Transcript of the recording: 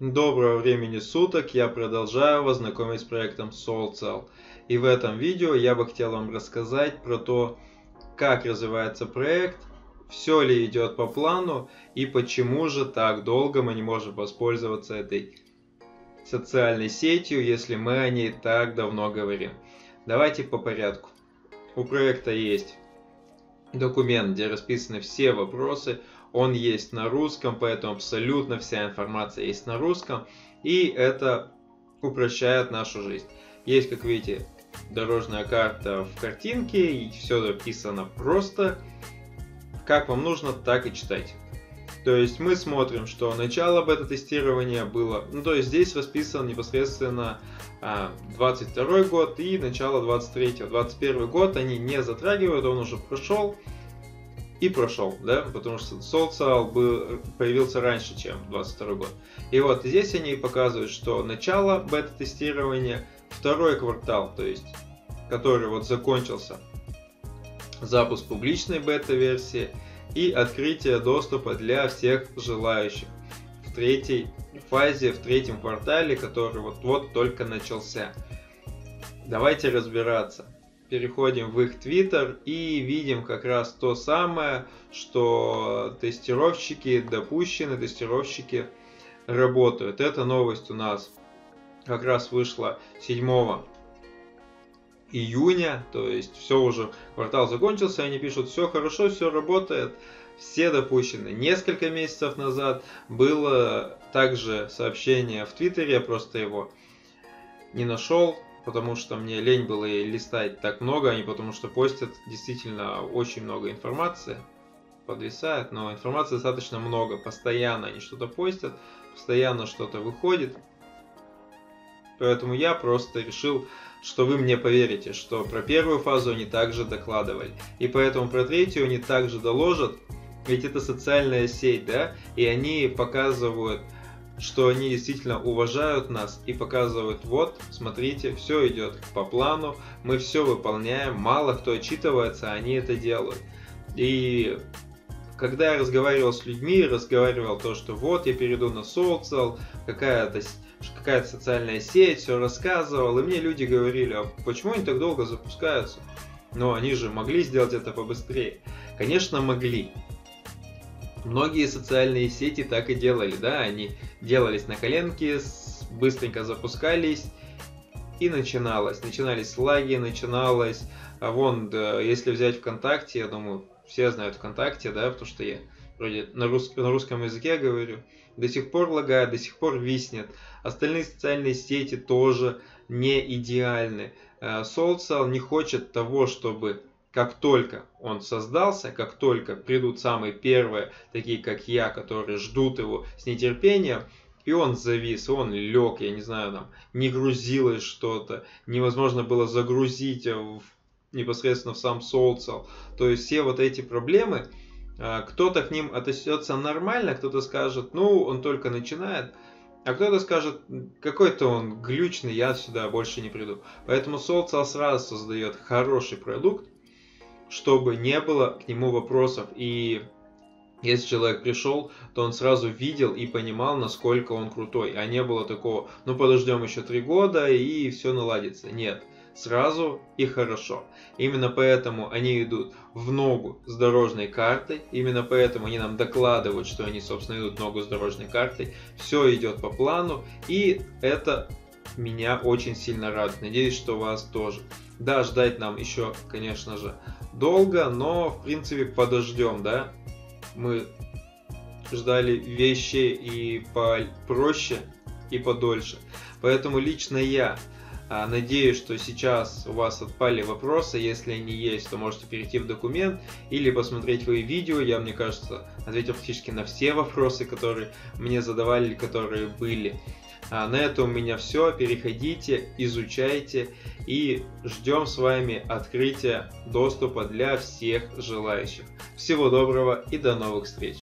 Доброго времени суток, я продолжаю вас знакомить с проектом SoulCell. И в этом видео я бы хотел вам рассказать про то, как развивается проект, все ли идет по плану и почему же так долго мы не можем воспользоваться этой социальной сетью, если мы о ней так давно говорим. Давайте по порядку. У проекта есть документ, где расписаны все вопросы он есть на русском, поэтому абсолютно вся информация есть на русском, и это упрощает нашу жизнь. Есть, как видите, дорожная карта в картинке, и все написано просто. Как вам нужно, так и читайте. То есть мы смотрим, что начало бета-тестирования было, ну то есть здесь расписан непосредственно 22 а, год и начало 23 21 год они не затрагивают, он уже прошел и прошел, да, потому что Soul был, появился раньше, чем 22 год. И вот здесь они показывают, что начало бета-тестирования, второй квартал, то есть, который вот закончился, запуск публичной бета-версии и открытие доступа для всех желающих в третьей фазе, в третьем квартале, который вот-вот только начался. Давайте разбираться переходим в их твиттер и видим как раз то самое, что тестировщики допущены, тестировщики работают. Эта новость у нас как раз вышла 7 июня, то есть все уже, квартал закончился, они пишут, все хорошо, все работает, все допущены. Несколько месяцев назад было также сообщение в Твиттере, я просто его не нашел, потому что мне лень было листать так много, они потому что постят действительно очень много информации, подвисает, но информации достаточно много, постоянно они что-то постят, постоянно что-то выходит. Поэтому я просто решил, что вы мне поверите, что про первую фазу они также докладывали. И поэтому про третью они также доложат, ведь это социальная сеть, да, и они показывают что они действительно уважают нас и показывают, вот, смотрите, все идет по плану, мы все выполняем, мало кто отчитывается, они это делают. И когда я разговаривал с людьми, разговаривал то, что вот, я перейду на социал, какая-то какая социальная сеть, все рассказывал, и мне люди говорили, а почему они так долго запускаются? Но они же могли сделать это побыстрее. Конечно, могли. Многие социальные сети так и делали, да, они делались на коленке, быстренько запускались и начиналось. Начинались лаги, начиналось, а вон, да, если взять ВКонтакте, я думаю, все знают ВКонтакте, да, потому что я вроде на, рус, на русском языке говорю, до сих пор лагает, до сих пор виснет. Остальные социальные сети тоже не идеальны. Соулсал не хочет того, чтобы как только он создался, как только придут самые первые, такие как я, которые ждут его с нетерпением, и он завис, он лег, я не знаю, там, не грузилось что-то, невозможно было загрузить в, непосредственно в сам SoulCell. То есть все вот эти проблемы, кто-то к ним отнесется нормально, кто-то скажет, ну, он только начинает, а кто-то скажет, какой-то он глючный, я сюда больше не приду. Поэтому SoulCell сразу создает хороший продукт, чтобы не было к нему вопросов. И если человек пришел, то он сразу видел и понимал, насколько он крутой. А не было такого, ну подождем еще три года и все наладится. Нет, сразу и хорошо. Именно поэтому они идут в ногу с дорожной картой. Именно поэтому они нам докладывают, что они, собственно, идут в ногу с дорожной картой. Все идет по плану. И это меня очень сильно радует. Надеюсь, что вас тоже. Да, ждать нам еще, конечно же, долго, но в принципе подождем, да. Мы ждали вещи и попроще, и подольше. Поэтому лично я надеюсь, что сейчас у вас отпали вопросы. Если они есть, то можете перейти в документ или посмотреть мои видео. Я, мне кажется, ответил практически на все вопросы, которые мне задавали, которые были. А на этом у меня все. Переходите, изучайте и ждем с вами открытия доступа для всех желающих. Всего доброго и до новых встреч!